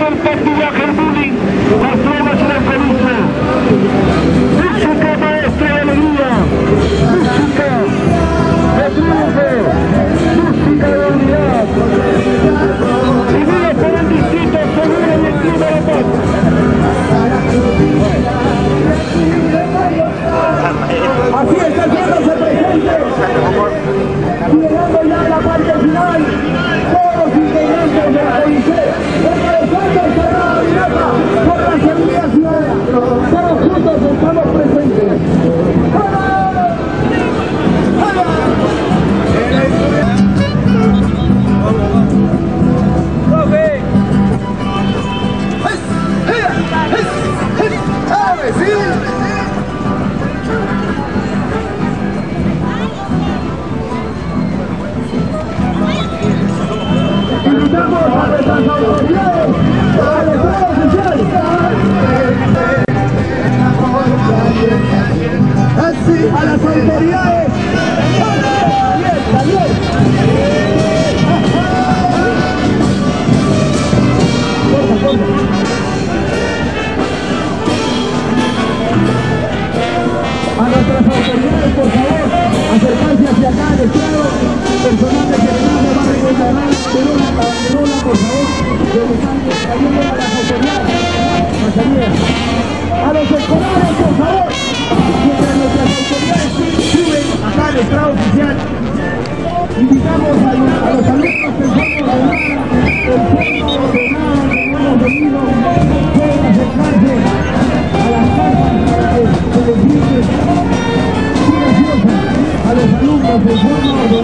Portugal Germúnic, Barcelona Sudaferista. Música maestra de alegría, música de triunfo, música de unidad. Unidos por el distrito seguro y el club de paz. Así está haciéndose presente, llegando ya a la parte final, todos los integrantes de la comisión. los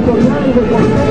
autoridades deportivas.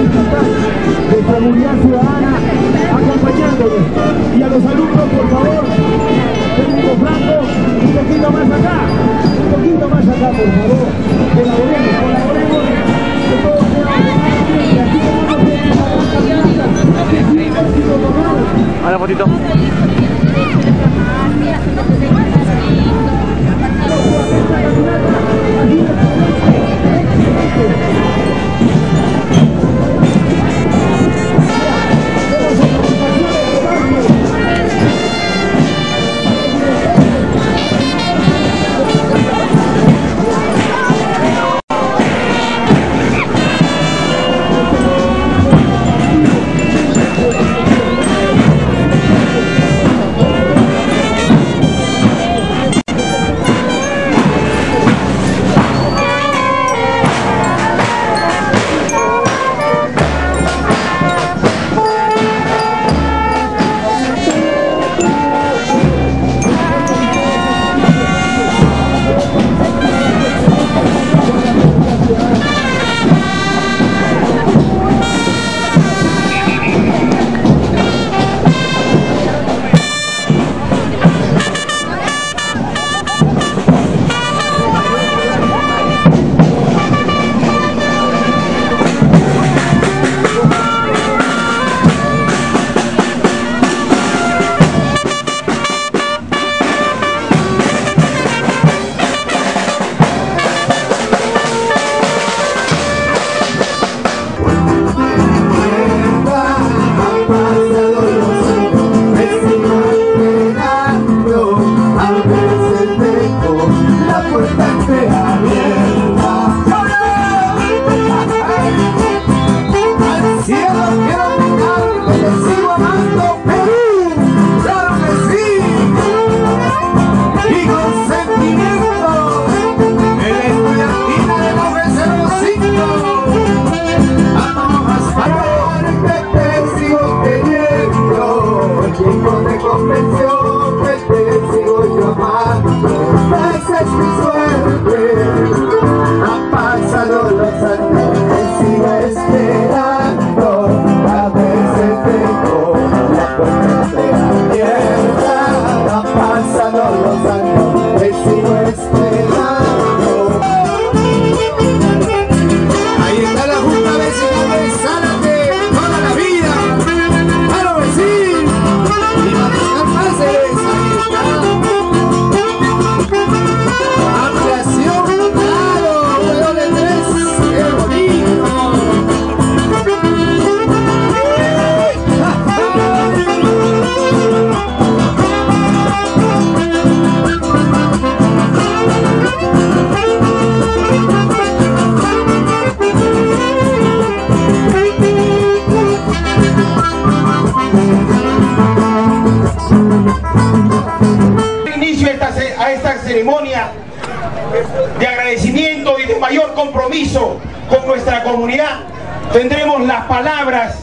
Tendremos las palabras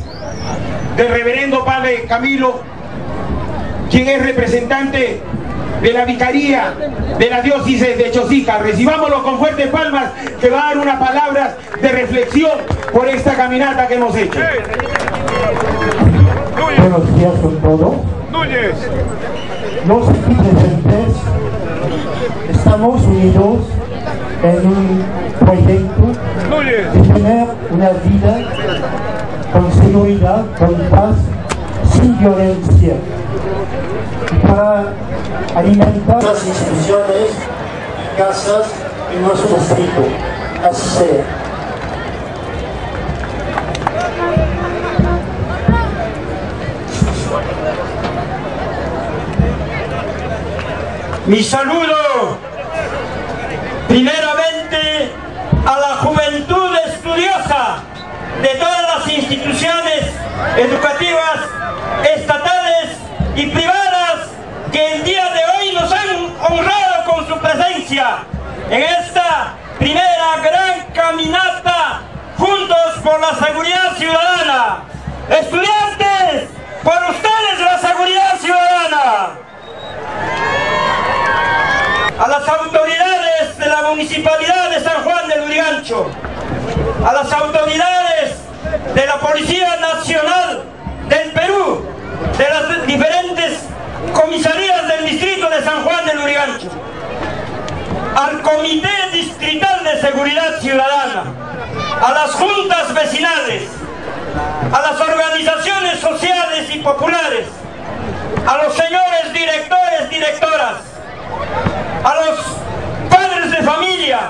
del reverendo padre Camilo, quien es representante de la vicaría de la diócesis de Chosica. Recibámoslo con fuertes palmas, que va a dar unas palabras de reflexión por esta caminata que hemos hecho. Buenos días con todos. Los aquí presentes estamos unidos en un proyecto de tener una vida con seguridad, con paz, sin violencia. Y para alimentar las instituciones, casas y nuestro distrito. Así sea. Mi saludo primeramente a la juventud estudiosa de todas las instituciones educativas estatales y privadas que el día de hoy nos han honrado con su presencia en esta primera gran caminata juntos por la seguridad ciudadana. Estudiantes, por ustedes la seguridad ciudadana a las autoridades de la Municipalidad de San Juan del Lurigancho, a las autoridades de la Policía Nacional del Perú, de las diferentes comisarías del distrito de San Juan del Lurigancho, al Comité Distrital de Seguridad Ciudadana, a las juntas vecinales, a las organizaciones sociales y populares, a los señores directores, directoras, a los padres de familia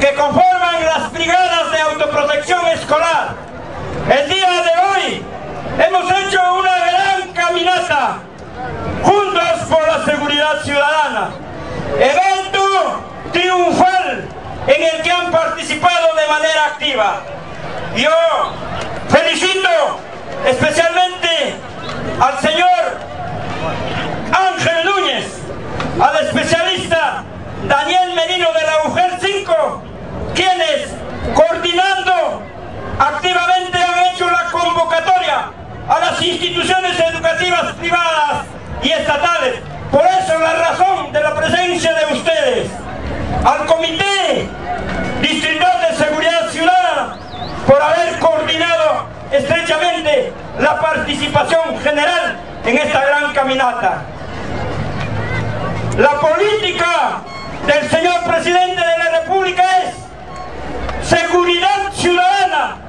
que conforman las brigadas de autoprotección escolar. El día de hoy hemos hecho una gran caminata juntos por la seguridad ciudadana. Evento triunfal en el que han participado de manera activa. Yo felicito especialmente al señor Ángel Núñez, al especialista Daniel Merino de la Mujer 5, quienes coordinando activamente convocatoria a las instituciones educativas privadas y estatales. Por eso la razón de la presencia de ustedes. Al Comité Distrital de Seguridad Ciudadana por haber coordinado estrechamente la participación general en esta gran caminata. La política del señor presidente de la República es seguridad ciudadana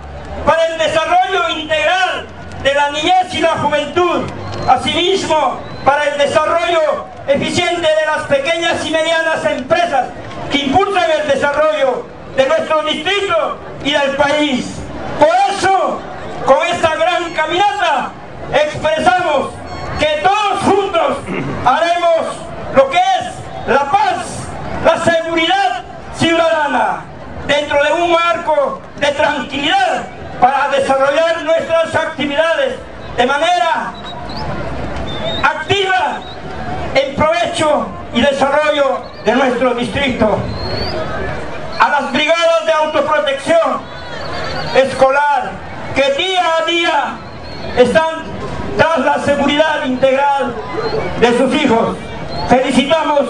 para el desarrollo integral de la niñez y la juventud, asimismo para el desarrollo eficiente de las pequeñas y medianas empresas que impulsan el desarrollo de nuestro distrito y del país. Por eso, con esta gran caminata, expresamos que todos juntos haremos lo que es la paz, la seguridad ciudadana, dentro de un marco de tranquilidad para desarrollar nuestras actividades de manera activa en provecho y desarrollo de nuestro distrito. A las brigadas de autoprotección escolar que día a día están tras la seguridad integral de sus hijos. Felicitamos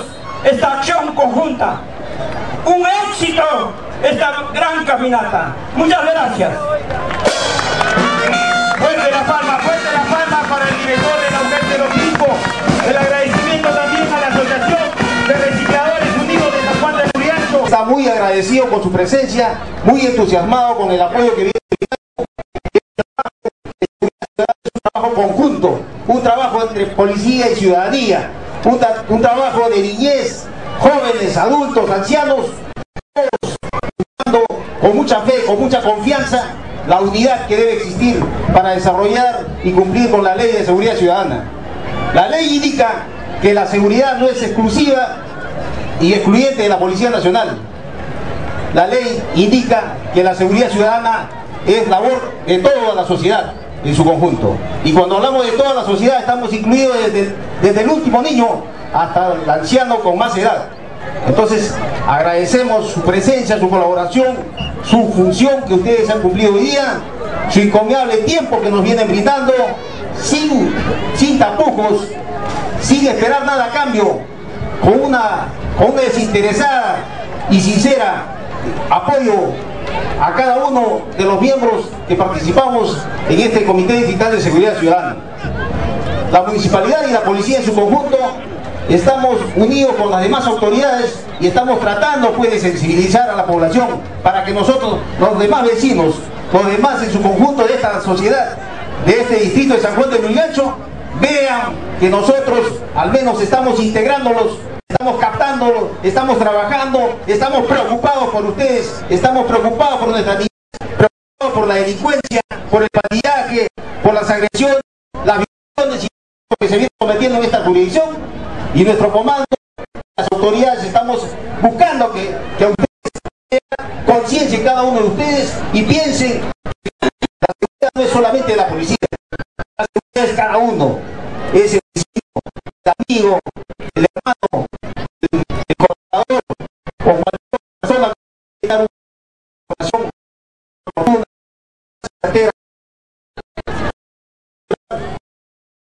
esta acción conjunta. Un éxito esta gran caminata. Muchas gracias. Fuerte la palma, fuerte la palma para el director de la UNED de Está muy agradecido con su presencia, muy entusiasmado con el apoyo que viene un trabajo conjunto, un trabajo entre policía y ciudadanía, un, un trabajo de niñez, jóvenes, adultos, ancianos, todos buscando con mucha fe, con mucha confianza, la unidad que debe existir para desarrollar y cumplir con la ley de seguridad ciudadana. La ley indica que la seguridad no es exclusiva y excluyente de la Policía Nacional. La ley indica que la seguridad ciudadana es labor de toda la sociedad en su conjunto. Y cuando hablamos de toda la sociedad estamos incluidos desde, desde el último niño hasta el anciano con más edad. Entonces agradecemos su presencia, su colaboración, su función que ustedes han cumplido hoy día, su encomiable tiempo que nos vienen brindando, sin, sin tapujos, sin esperar nada a cambio, con una, con desinteresada y sincera apoyo a cada uno de los miembros que participamos en este Comité Digital de Seguridad Ciudadana. La municipalidad y la policía en su conjunto estamos unidos con las demás autoridades y estamos tratando pues de sensibilizar a la población para que nosotros, los demás vecinos, los demás en su conjunto de esta sociedad, de este distrito de San Juan de Lurigancho, vean que nosotros al menos estamos integrándolos, estamos captándolos, estamos trabajando, estamos preocupados por ustedes, estamos preocupados por nuestra niñez, preocupados por la delincuencia, por el bandidaje, por las agresiones, las violaciones que se viene cometiendo en esta jurisdicción. Y nuestro comando, las autoridades estamos buscando que, que ustedes tengan conciencia cada uno de ustedes y piensen que la seguridad no es solamente de la policía, la seguridad es cada uno, es el vecino, el amigo, información profunda, certera,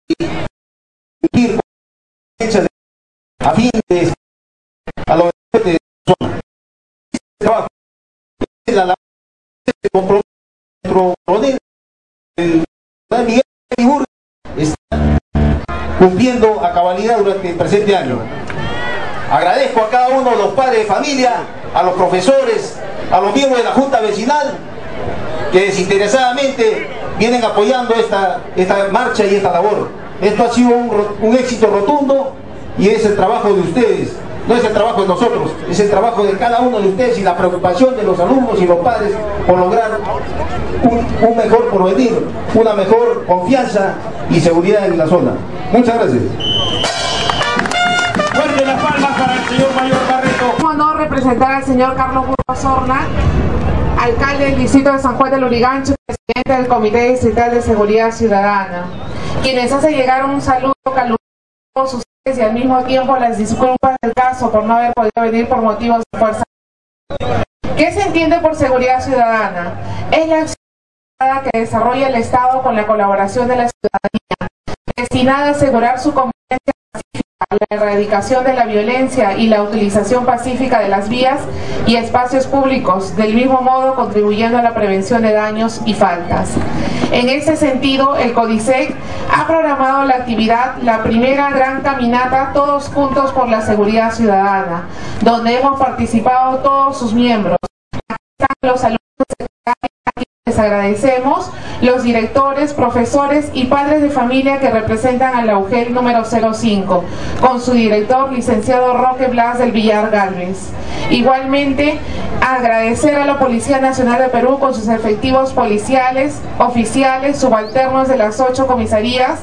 y a fin de a los de trabajo la labor de compromiso nuestro el Miguel Iburga, está cumpliendo a cabalidad durante el presente año. Agradezco a cada uno de los padres de familia, a los profesores, a los miembros de la Junta Vecinal, que desinteresadamente vienen apoyando esta, esta marcha y esta labor. Esto ha sido un, un éxito rotundo y es el trabajo de ustedes, no es el trabajo de nosotros, es el trabajo de cada uno de ustedes y la preocupación de los alumnos y los padres por lograr un, un mejor porvenir, una mejor confianza y seguridad en la zona. Muchas gracias. Fuerte las palmas para el señor Mayor representar al señor Carlos Burgos Horna, alcalde del distrito de San Juan de Lurigancho, presidente del Comité Distrital de Seguridad Ciudadana, quienes hace llegar un saludo caluroso y al mismo tiempo las disculpas del caso por no haber podido venir por motivos de fuerza. ¿Qué se entiende por seguridad ciudadana? Es la acción que desarrolla el Estado con la colaboración de la ciudadanía, destinada a asegurar su convivencia la erradicación de la violencia y la utilización pacífica de las vías y espacios públicos, del mismo modo contribuyendo a la prevención de daños y faltas. En este sentido, el CODISEC ha programado la actividad La Primera Gran Caminata Todos Juntos por la Seguridad Ciudadana, donde hemos participado todos sus miembros. Los alumnos a les agradecemos, los directores, profesores y padres de familia que representan a la UGEL número 05, con su director, licenciado Roque Blas del Villar Galvez. Igualmente, agradecer a la Policía Nacional de Perú con sus efectivos policiales, oficiales, subalternos de las ocho comisarías,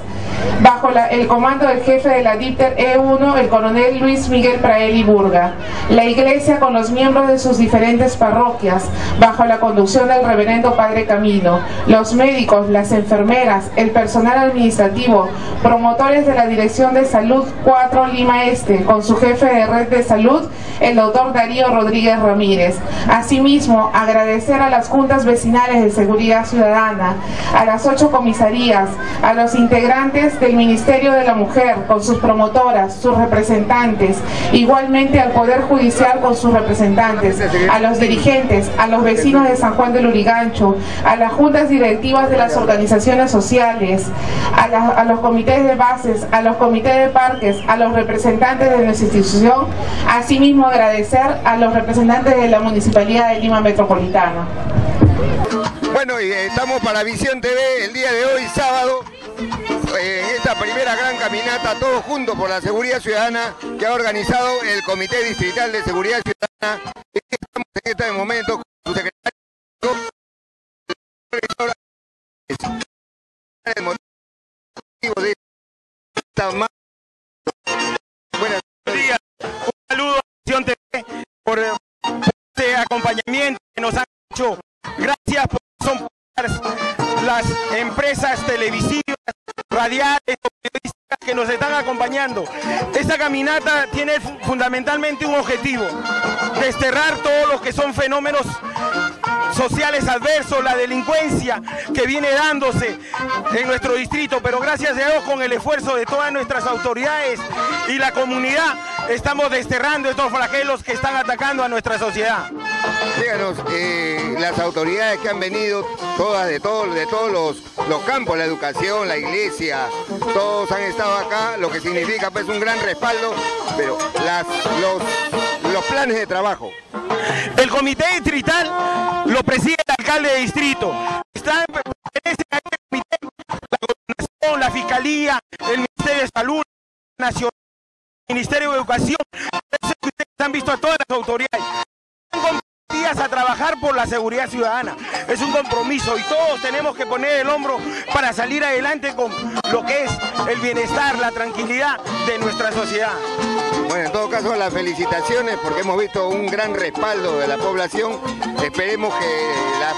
bajo la- el comando del jefe de la DIPTER E1, el coronel Luis Miguel Praeli Burga. La iglesia con los miembros de sus diferentes parroquias, bajo la conducción del reverendo Padre de camino. Los médicos, las enfermeras, el personal administrativo, promotores de la Dirección de Salud 4 Lima Este, con su jefe de red de salud, el doctor Darío Rodríguez Ramírez. Asimismo, agradecer a las juntas vecinales de seguridad ciudadana, a las ocho comisarías, a los integrantes del Ministerio de la Mujer con sus promotoras, sus representantes, igualmente al Poder Judicial con sus representantes, a los dirigentes, a los vecinos de San Juan del Urigancho, a las juntas directivas de las organizaciones sociales, a, los comités de bases, a los comités de parques, a los representantes de nuestra institución, asimismo agradecer a los representantes de la Municipalidad de Lima Metropolitana. Bueno, y eh, estamos para Visión TV el día de hoy, sábado, eh, en esta primera gran caminata, todos juntos por la seguridad ciudadana que ha organizado el Comité Distrital de Seguridad Ciudadana. Estamos en este momento con su secretario, el motivo de esta Buenas días. Un saludo a TV por, eh, este acompañamiento que nos han hecho. Gracias por son las empresas televisivas, radiales, que nos están acompañando. Esta caminata tiene fu- fundamentalmente un objetivo, desterrar todos los que son fenómenos sociales adversos, la delincuencia que viene dándose en nuestro distrito, pero gracias a Dios con el esfuerzo de todas nuestras autoridades y la comunidad estamos desterrando estos flagelos que están atacando a nuestra sociedad. Díganos, eh, las autoridades que han venido, todas de todos, de todos los, los campos, la educación, la iglesia, todos han estado acá, lo que significa pues un gran respaldo, pero las, los, los planes de trabajo. El comité distrital lo preside el alcalde de distrito. Pertenecen a este comité la gobernación, la fiscalía, el Ministerio de Salud Nacional, el Ministerio de Educación. Es que ustedes han visto a todas las autoridades. A trabajar por la seguridad ciudadana. Es un compromiso y todos tenemos que poner el hombro para salir adelante con lo que es el bienestar, la tranquilidad de nuestra sociedad. Bueno, en todo caso, las felicitaciones porque hemos visto un gran respaldo de la población. Esperemos que las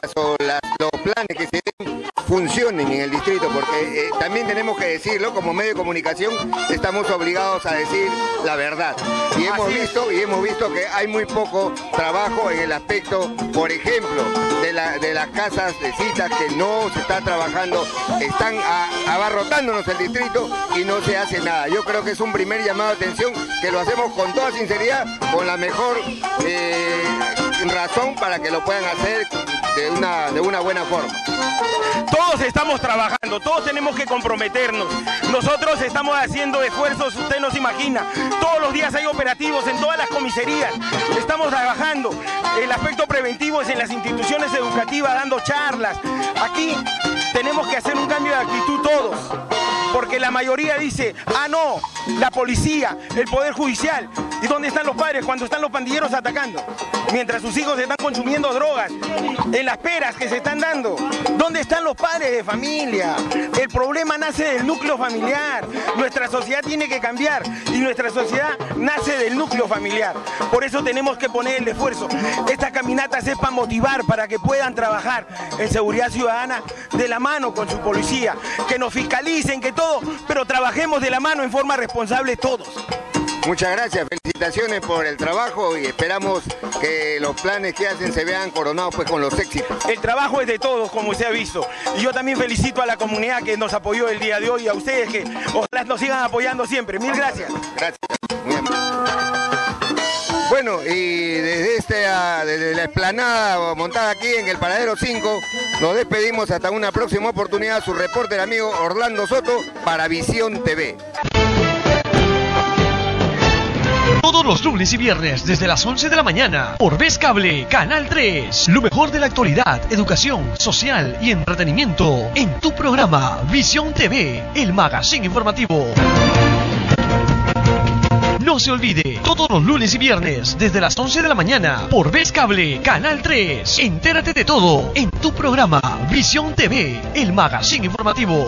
políticas o las- los planes que se den funcionen en el distrito, porque eh, también tenemos que decirlo, como medio de comunicación estamos obligados a decir la verdad. Y hemos visto, y hemos visto que hay muy poco trabajo en el aspecto, por ejemplo, de, la- de las casas de citas que no se está trabajando, están a- abarrotándonos el distrito y no se hace nada. Yo creo que es un primer llamado de atención que lo hacemos con toda sinceridad, con la mejor eh, razón para que lo puedan hacer de una, de una buena forma. Todos estamos trabajando, todos tenemos que comprometernos. Nosotros estamos haciendo esfuerzos, usted no se imagina. Todos los días hay operativos en todas las comisarías. Estamos trabajando. El aspecto preventivo es en las instituciones educativas, dando charlas. Aquí tenemos que hacer un cambio de actitud todos. Porque la mayoría dice, ah no, la policía, el poder judicial. ¿Y dónde están los padres cuando están los pandilleros atacando? Mientras sus hijos están consumiendo drogas, en las peras que se están dando. ¿Dónde están los padres de familia? El problema nace del núcleo familiar. Nuestra sociedad tiene que cambiar y nuestra sociedad nace del núcleo familiar. Por eso tenemos que poner el esfuerzo. Estas caminatas es para motivar, para que puedan trabajar en seguridad ciudadana de la mano con su policía, que nos fiscalicen, que todo, pero trabajemos de la mano en forma responsable todos. Muchas gracias, felicitaciones por el trabajo y esperamos que los planes que hacen se vean coronados pues con los éxitos. El trabajo es de todos, como se ha visto. Y yo también felicito a la comunidad que nos apoyó el día de hoy y a ustedes que ojalá nos sigan apoyando siempre. Mil gracias. Gracias. Muy. Bueno, y desde, este, ah, desde la explanada montada aquí en el Paradero 5, nos despedimos hasta una próxima oportunidad. Su reporte, el amigo Orlando Soto, para Visión TV. Los lunes y viernes desde las 11 de la mañana por Vez Cable, Canal 3. Lo mejor de la actualidad, educación, social y entretenimiento en tu programa Visión TV, el magazine informativo. No se olvide, todos los lunes y viernes desde las 11 de la mañana por Vez Cable, Canal 3. Entérate de todo en tu programa Visión TV, el magazine informativo.